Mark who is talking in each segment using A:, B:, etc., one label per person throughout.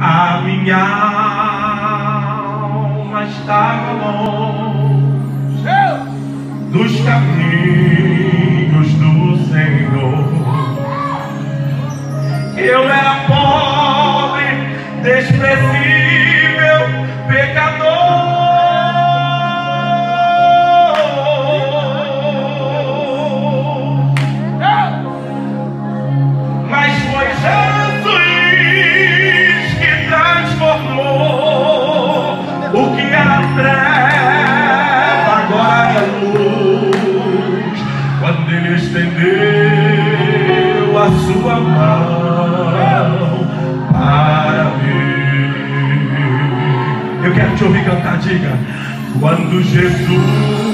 A: A minha alma estava longe dos caminhos do Senhor. Eu era pobre. sua mão para mim. Eu quero te ouvir cantar, diga. Quando Jesus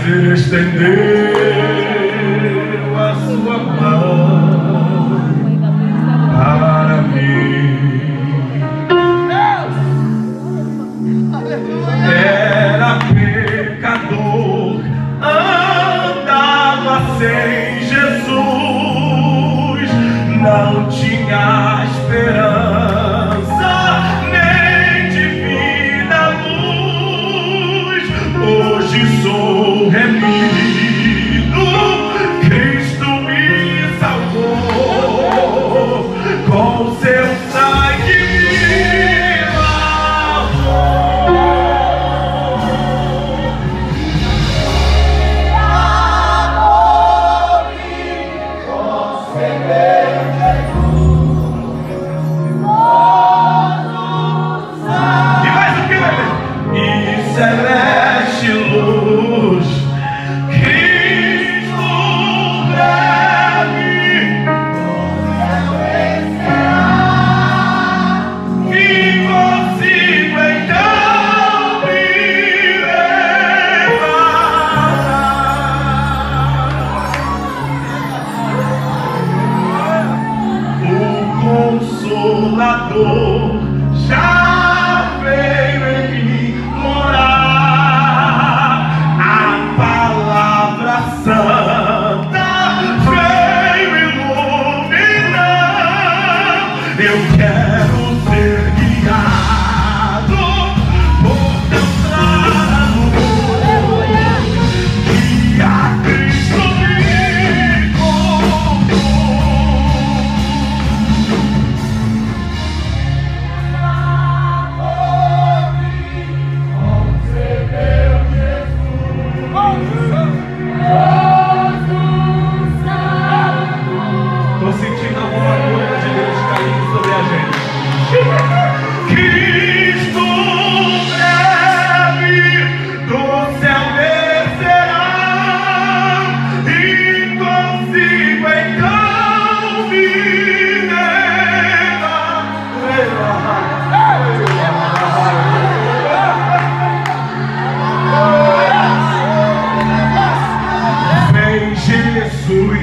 A: mas ele estendeu a sua mão para mim. Muchas gracias. Who